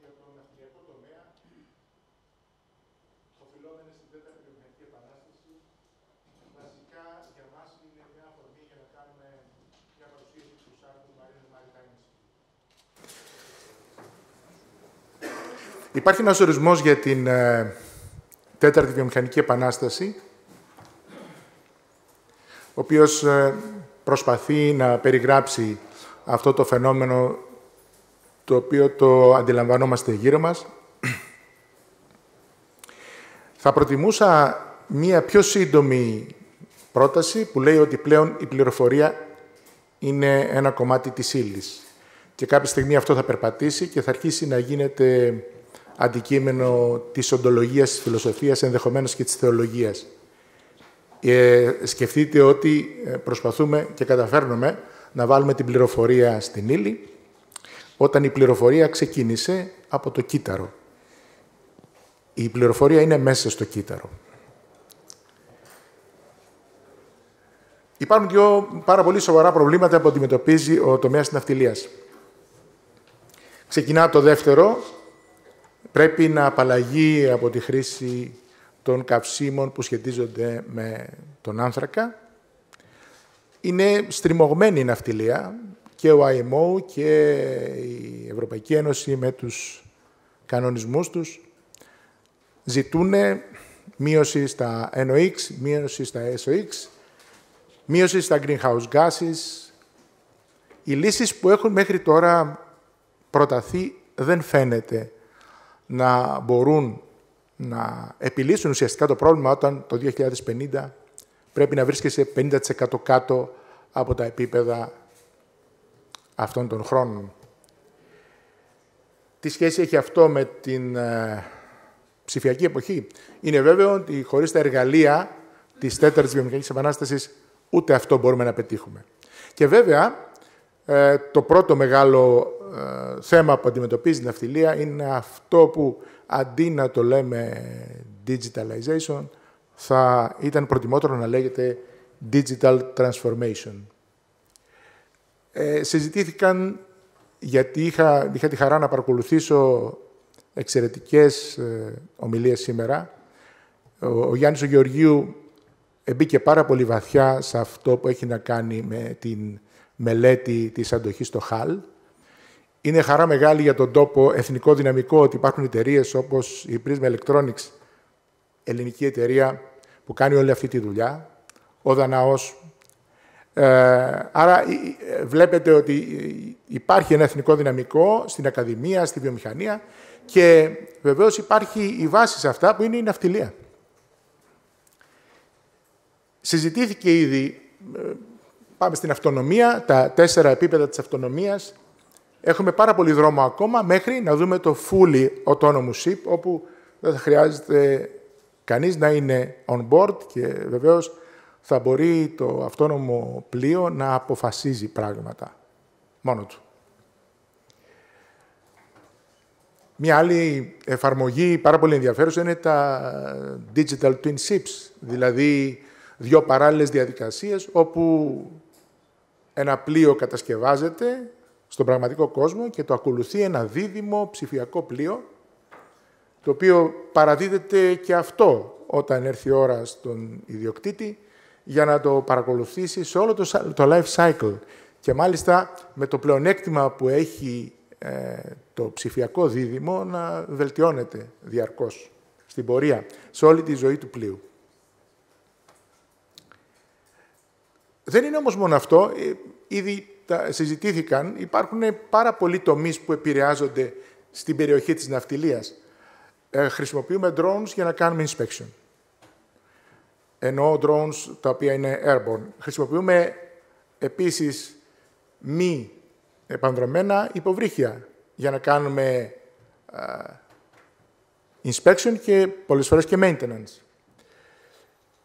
Για τον ναυτιλιακό τομέα, οφειλόμενοι στην τέταρτη βιομηχανική επανάσταση, βασικά για μας είναι μια αφορμή για να κάνουμε μια παρουσίαση του Σάρκου Υπάρχει ένας ορισμός για την ε, τέταρτη βιομηχανική επανάσταση, ο οποίος ε, προσπαθεί να περιγράψει αυτό το φαινόμενο το οποίο το αντιλαμβανόμαστε γύρω μας. Θα προτιμούσα μία πιο σύντομη πρόταση που λέει ότι πλέον η πληροφορία είναι ένα κομμάτι της ύλης. Και κάποια στιγμή αυτό θα περπατήσει και θα αρχίσει να γίνεται αντικείμενο της οντολογίας, της φιλοσοφίας, ενδεχομένως και της θεολογίας. Ε, σκεφτείτε ότι ε, προσπαθούμε και καταφέρνουμε να βάλουμε την πληροφορία στην ύλη, όταν η πληροφορία ξεκίνησε από το κύτταρο. Η πληροφορία είναι μέσα στο κύτταρο. Υπάρχουν δύο πάρα πολύ σοβαρά προβλήματα που αντιμετωπίζει ο τομέας της ναυτιλίας. Ξεκινά το δεύτερο. Πρέπει να απαλλαγεί από τη χρήση των καυσίμων που σχετίζονται με τον άνθρακα. Είναι στριμωγμένη η ναυτιλία και ο IMO και η Ευρωπαϊκή Ένωση με τους κανονισμούς τους ζητούν μείωση στα NOx, μείωση στα SOX, μείωση στα greenhouse gases. Οι λύσεις που έχουν μέχρι τώρα προταθεί δεν φαίνεται να μπορούν να επιλύσουν ουσιαστικά το πρόβλημα όταν το 2050 πρέπει να βρίσκεσαι 50% κάτω από τα επίπεδα αυτών των χρόνων. Τι σχέση έχει αυτό με την ε, ψηφιακή εποχή; Είναι βέβαιο ότι χωρίς τα εργαλεία της τέταρτης βιομηχανικής επανάστασης ούτε αυτό μπορούμε να πετύχουμε. Και βέβαια, ε, το πρώτο μεγάλο ε, θέμα που αντιμετωπίζει η ναυτιλία είναι αυτό που αντί να το λέμε digitalization, θα ήταν προτιμότερο να λέγεται digital transformation. Ε, συζητήθηκαν, γιατί είχα, είχα τη χαρά να παρακολουθήσω εξαιρετικές ε, ομιλίες σήμερα. Ο, ο Γιάννης ο Γεωργίου μπήκε πάρα πολύ βαθιά σε αυτό που έχει να κάνει με την μελέτη της αντοχής στο ΧΑΛ. Είναι χαρά μεγάλη για τον τόπο εθνικό δυναμικό ότι υπάρχουν εταιρείες όπως η Prisma Electronics, ελληνική εταιρεία που κάνει όλη αυτή τη δουλειά, ο Δαναός. Ε, άρα ε, βλέπετε ότι υπάρχει ένα εθνικό δυναμικό στην ακαδημία, στη βιομηχανία και βεβαίως υπάρχει η βάση σε αυτά που είναι η ναυτιλία. Συζητήθηκε ήδη, ε, πάμε στην αυτονομία, τα τέσσερα επίπεδα της αυτονομίας. Έχουμε πάρα πολύ δρόμο ακόμα μέχρι να δούμε το fully autonomous ship, όπου δεν θα χρειάζεται κανείς να είναι on board και βεβαίως θα μπορεί το αυτόνομο πλοίο να αποφασίζει πράγματα μόνο του. Μια άλλη εφαρμογή πάρα πολύ ενδιαφέρουσα είναι τα digital twin ships, δηλαδή δύο παράλληλες διαδικασίες όπου ένα πλοίο κατασκευάζεται στον πραγματικό κόσμο και το ακολουθεί ένα δίδυμο ψηφιακό πλοίο το οποίο παραδίδεται και αυτό όταν έρθει η ώρα στον ιδιοκτήτη για να το παρακολουθήσεις σε όλο το, life cycle. Και μάλιστα με το πλεονέκτημα που έχει ε, το ψηφιακό δίδυμο να βελτιώνεται διαρκώς στην πορεία, σε όλη τη ζωή του πλοίου. Δεν είναι όμως μόνο αυτό. Ε, ήδη τα συζητήθηκαν. Υπάρχουν πάρα πολλοί τομείς που επηρεάζονται στην περιοχή της ναυτιλίας. Ε, χρησιμοποιούμε drones για να κάνουμε inspection. Ενώ drones τα οποία είναι airborne. Χρησιμοποιούμε επίσης μη επανδρομένα υποβρύχια για να κάνουμε inspection και πολλές φορές και maintenance.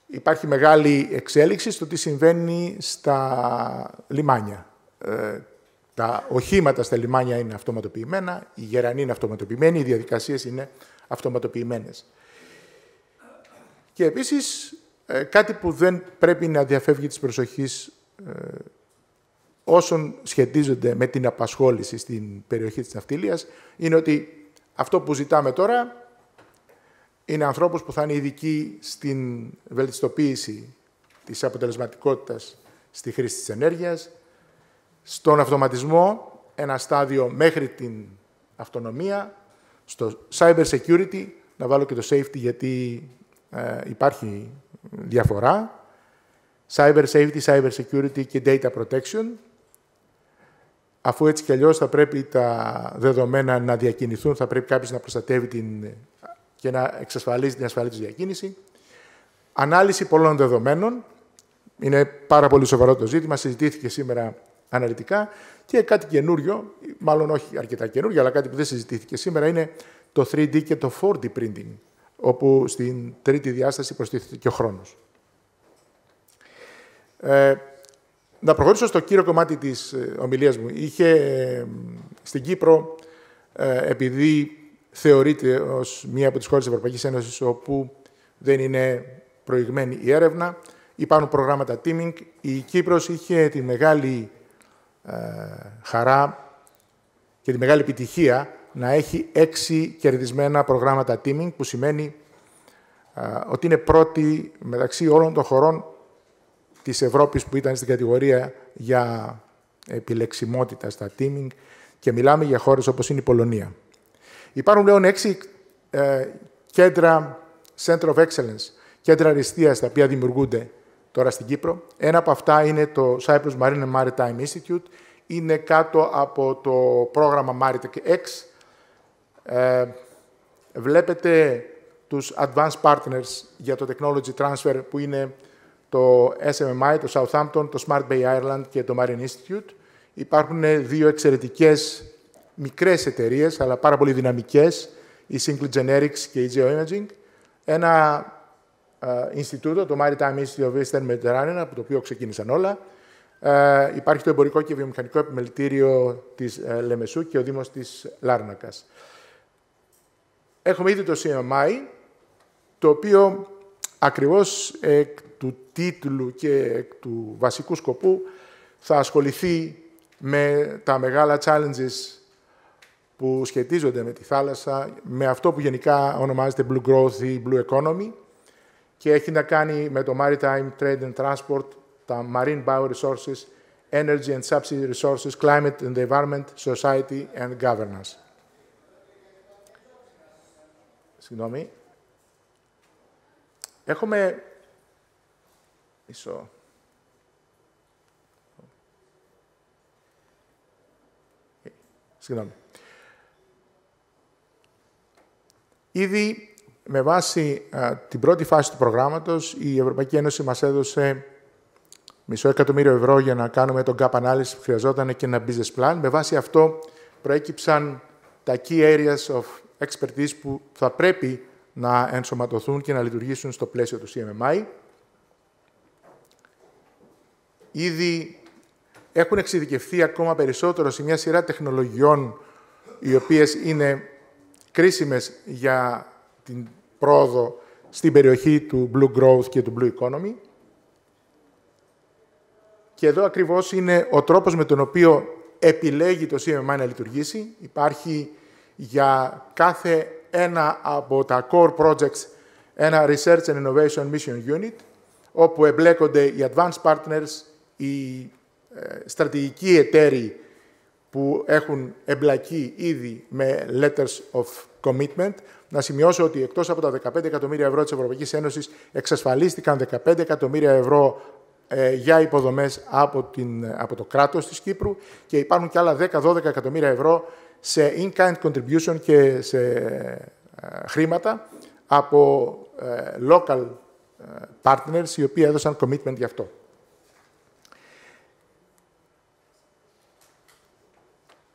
Υπάρχει μεγάλη εξέλιξη στο τι συμβαίνει στα λιμάνια. Ε, τα οχήματα στα λιμάνια είναι αυτοματοποιημένα, οι γερανοί είναι αυτοματοποιημένοι, οι διαδικασίες είναι αυτοματοποιημένες. Και επίσης, ε, κάτι που δεν πρέπει να διαφεύγει της προσοχής ε, όσων σχετίζονται με την απασχόληση στην περιοχή της ναυτιλίας, είναι ότι αυτό που ζητάμε τώρα είναι ανθρώπους που θα είναι ειδικοί στην βελτιστοποίηση της αποτελεσματικότητας στη χρήση της ενέργειας, στον αυτοματισμό, ένα στάδιο μέχρι την αυτονομία, Στο cyber security, να βάλω και το safety γιατί ε, υπάρχει διαφορά. Cyber safety, cyber security και data protection. Αφού έτσι κι αλλιώς θα πρέπει τα δεδομένα να διακινηθούν, θα πρέπει κάποιος να προστατεύει την, και να εξασφαλίζει την ασφαλή τους διακίνηση. Ανάλυση πολλών δεδομένων. Είναι πάρα πολύ σοβαρό το ζήτημα. Συζητήθηκε σήμερα αναλυτικά. Και κάτι καινούριο, μάλλον όχι αρκετά καινούριο, αλλά κάτι που δεν συζητήθηκε σήμερα, είναι το 3D και το 4D printing, όπου στην τρίτη διάσταση προστίθεται και ο χρόνος. Ε, να προχωρήσω στο κύριο κομμάτι της ε, ομιλίας μου. Είχε ε, στην Κύπρο, ε, επειδή θεωρείται ως μία από τις χώρες της Ευρωπαϊκής Ένωσης όπου δεν είναι προηγμένη η έρευνα, υπάρχουν προγράμματα teaming. Η Κύπρος είχε τη μεγάλη χαρά και τη μεγάλη επιτυχία να έχει έξι κερδισμένα προγράμματα teaming, που σημαίνει ότι είναι πρώτη μεταξύ όλων των χωρών της Ευρώπης που ήταν στην κατηγορία για επιλεξιμότητα στα teaming και μιλάμε για χώρες όπως είναι η Πολωνία. Υπάρχουν πλέον έξι ε, κέντρα Center of Excellence, κέντρα αριστείας τα οποία δημιουργούνται τώρα στην Κύπρο. Ένα από αυτά είναι το Cyprus Marine and Maritime Institute. Είναι κάτω από το πρόγραμμα Maritech X. Ε, βλέπετε τους advanced partners για το technology transfer που είναι το SMMI, το Southampton, το Smart Bay Ireland και το Marine Institute. Υπάρχουν δύο εξαιρετικές μικρές εταιρείες, αλλά πάρα πολύ δυναμικές, η Single Generics και η Geoimaging. Ένα uh, Ινστιτούτο, το Maritime Institute of Eastern Mediterranean, από το οποίο ξεκίνησαν όλα. Uh, υπάρχει το Εμπορικό και Βιομηχανικό Επιμελητήριο της uh, Λεμεσού και ο Δήμος της Λάρνακας. Έχουμε ήδη το CMI, το οποίο ακριβώς εκ του τίτλου και εκ του βασικού σκοπού θα ασχοληθεί με τα μεγάλα challenges που σχετίζονται με τη θάλασσα, με αυτό που γενικά ονομάζεται Blue Growth ή Blue Economy και έχει να κάνει με το Maritime Trade and Transport, τα Marine Bioresources, Energy and Subsidy Resources, Climate and Environment, Society and Governance. Συγγνώμη. Έχουμε... Μισό. Συγγνώμη. Ήδη με βάση την πρώτη φάση του προγράμματος, η Ευρωπαϊκή Ένωση μας έδωσε μισό εκατομμύριο ευρώ για να κάνουμε τον gap analysis που χρειαζόταν και ένα business plan. Με βάση αυτό προέκυψαν τα key areas of expertise που θα πρέπει να ενσωματωθούν και να λειτουργήσουν στο πλαίσιο του CMMI. Ήδη έχουν εξειδικευθεί ακόμα περισσότερο σε μια σειρά τεχνολογιών οι οποίες είναι κρίσιμες για την πρόοδο στην περιοχή του Blue Growth και του Blue Economy. Και εδώ ακριβώς είναι ο τρόπος με τον οποίο επιλέγει το CMMI να λειτουργήσει. Υπάρχει για κάθε ένα από τα core projects ένα Research and Innovation Mission Unit, όπου εμπλέκονται οι advanced partners, οι ε, στρατηγικοί εταίροι που έχουν εμπλακεί ήδη με letters of commitment. Να σημειώσω ότι εκτός από τα 15 εκατομμύρια ευρώ της Ευρωπαϊκής Ένωσης εξασφαλίστηκαν 15 εκατομμύρια ευρώ ε, για υποδομές από, την, από το κράτος της Κύπρου και υπάρχουν και άλλα 10-12 εκατομμύρια ευρώ σε in-kind contribution και σε ε, χρήματα από ε, local partners οι οποίοι έδωσαν commitment γι' αυτό.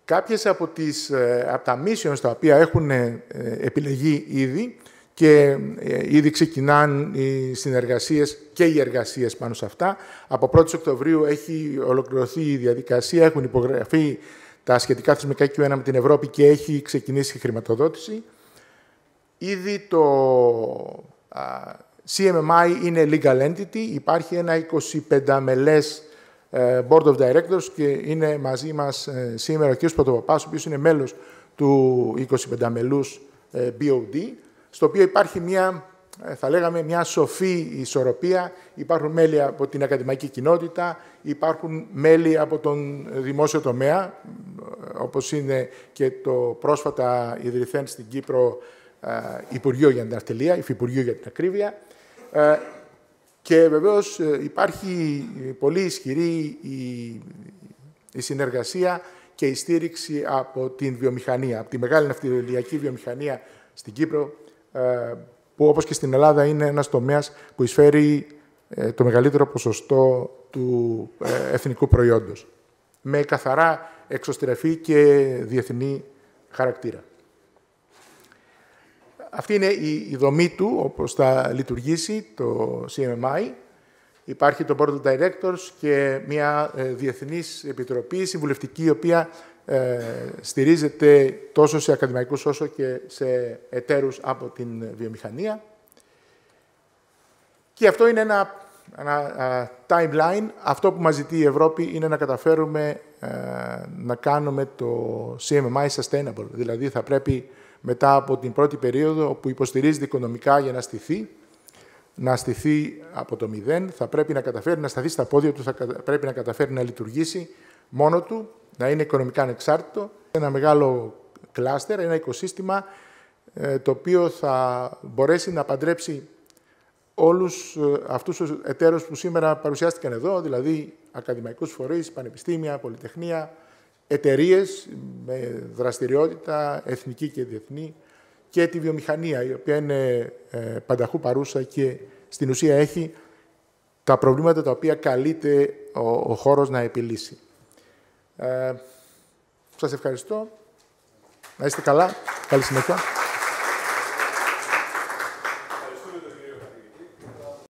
Κάποιες από, τις, από τα missions τα οποία έχουν επιλεγεί ήδη και ήδη ξεκινάνε οι συνεργασίες και οι εργασίες πάνω σε αυτά. Από 1η Οκτωβρίου έχει ολοκληρωθεί η διαδικασία, έχουν υπογραφεί τα σχετικά θεσμικά κείμενα με την Ευρώπη και έχει ξεκινήσει η χρηματοδότηση. Ήδη το CMMI είναι legal entity, υπάρχει ένα 25 μελές ε, Board of Directors και είναι μαζί μας ε, σήμερα ο κ. Πρωτοπαπάς, ο οποίος είναι μέλος του 25 μελούς ε, BOD, στο οποίο υπάρχει μια ε, θα λέγαμε, μια σοφή ισορροπία. Υπάρχουν μέλη από την ακαδημαϊκή κοινότητα, υπάρχουν μέλη από τον δημόσιο τομέα, όπως είναι και το πρόσφατα ιδρυθέν στην Κύπρο Υπουργείο για την Αρτελεία, Υφυπουργείο για την Ακρίβεια. Και βεβαίως υπάρχει πολύ ισχυρή η συνεργασία και η στήριξη από την βιομηχανία, από τη μεγάλη ναυτιλιακή βιομηχανία στην Κύπρο, ε, που όπως και στην Ελλάδα είναι ένας τομέας που εισφέρει ε, το μεγαλύτερο ποσοστό του ε, εθνικού προϊόντος, με καθαρά εξωστρεφή και διεθνή χαρακτήρα. Αυτή είναι η δομή του, όπως θα λειτουργήσει το CMMI. Υπάρχει το Board of Directors και μια διεθνής επιτροπή συμβουλευτική, η οποία ε, στηρίζεται τόσο σε ακαδημαϊκούς όσο και σε εταίρους από την βιομηχανία. Και αυτό είναι ένα, ένα timeline. Αυτό που μας ζητεί η Ευρώπη είναι να καταφέρουμε ε, να κάνουμε το CMMI sustainable. Δηλαδή θα πρέπει μετά από την πρώτη περίοδο που υποστηρίζεται οικονομικά για να στηθεί, να στηθεί από το μηδέν, θα πρέπει να καταφέρει να σταθεί στα πόδια του, θα πρέπει να καταφέρει να λειτουργήσει μόνο του να είναι οικονομικά ανεξάρτητο, ένα μεγάλο κλάστερ, ένα οικοσύστημα ε, το οποίο θα μπορέσει να παντρέψει όλους ε, αυτούς τους εταίρους που σήμερα παρουσιάστηκαν εδώ, δηλαδή ακαδημαϊκούς φορείς, πανεπιστήμια, πολυτεχνία, εταιρείες με δραστηριότητα εθνική και διεθνή και τη βιομηχανία, η οποία είναι ε, πανταχού παρούσα και στην ουσία έχει τα προβλήματα τα οποία καλείται ο, ο χώρος να επιλύσει. Ε, σας ευχαριστώ. Να είστε καλά. Καλή συνέχεια.